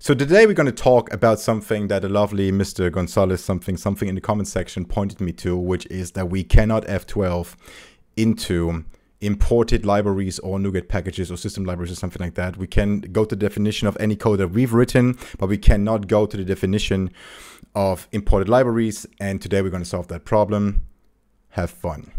So today we're going to talk about something that a lovely Mr. Gonzalez something something in the comment section pointed me to, which is that we cannot F12 into imported libraries or NuGet packages or system libraries or something like that. We can go to the definition of any code that we've written, but we cannot go to the definition of imported libraries. And today we're going to solve that problem. Have fun.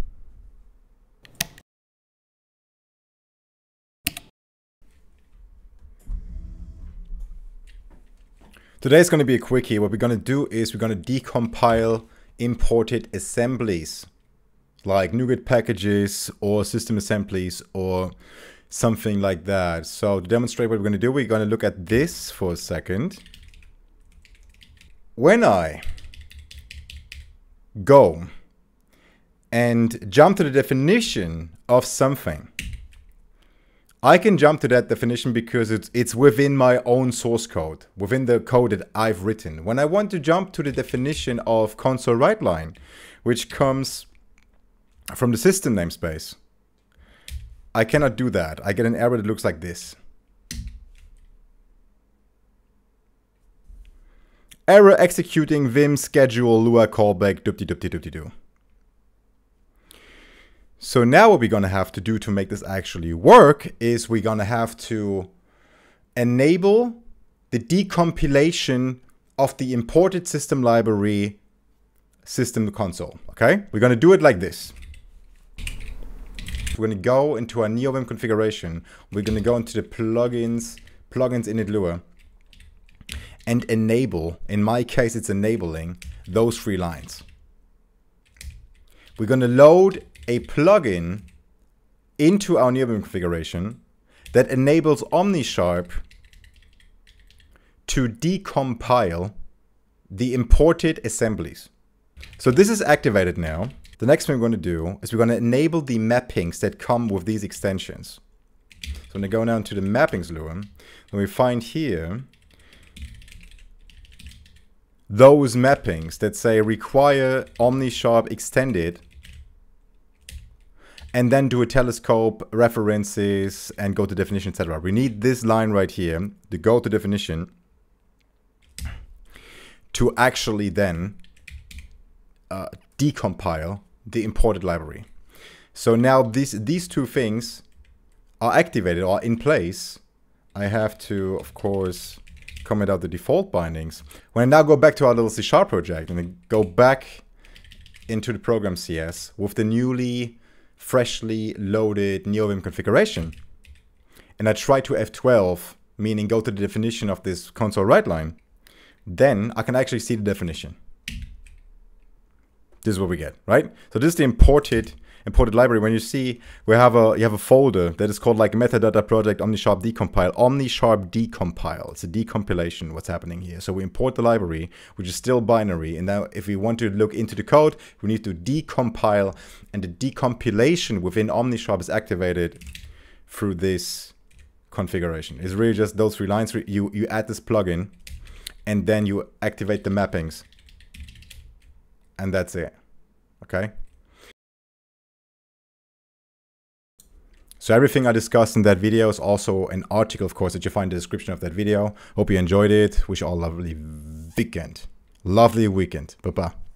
Today is going to be a quickie. What we're going to do is we're going to decompile imported assemblies like NuGet packages or system assemblies or something like that. So to demonstrate what we're going to do, we're going to look at this for a second. When I go and jump to the definition of something, I can jump to that definition because it's it's within my own source code, within the code that I've written. When I want to jump to the definition of console write line, which comes from the system namespace, I cannot do that. I get an error that looks like this. Error executing vim schedule lua callback doopty doopty doopty doo. So now what we're going to have to do to make this actually work is we're going to have to enable the decompilation of the imported system library system console. Okay, we're going to do it like this. We're going to go into our NeoVim configuration. We're going to go into the plugins, plugins init Lua and enable, in my case, it's enabling those three lines. We're going to load a plugin into our NeoVim configuration that enables OmniSharp to decompile the imported assemblies. So this is activated now. The next thing we're going to do is we're going to enable the mappings that come with these extensions. So I'm going to go down to the mappings Lua, and we find here those mappings that say require OmniSharp extended and then do a telescope, references, and go to definition, etc. We need this line right here, the go to definition, to actually then uh, decompile the imported library. So now these, these two things are activated or in place. I have to, of course, comment out the default bindings. When I now go back to our little C Sharp project and go back into the program CS with the newly freshly loaded NeoVim configuration, and I try to F12, meaning go to the definition of this console write line, then I can actually see the definition. This is what we get, right? So this is the imported imported library. When you see we have a you have a folder that is called like metadata project OmniSharp decompile. OmniSharp decompile. It's a decompilation. What's happening here? So we import the library, which is still binary, and now if we want to look into the code, we need to decompile, and the decompilation within OmniSharp is activated through this configuration. It's really just those three lines. You you add this plugin, and then you activate the mappings, and that's it. Okay. So everything I discussed in that video is also an article, of course, that you find in the description of that video. Hope you enjoyed it. Wish you all a lovely weekend. Lovely weekend. Bye-bye.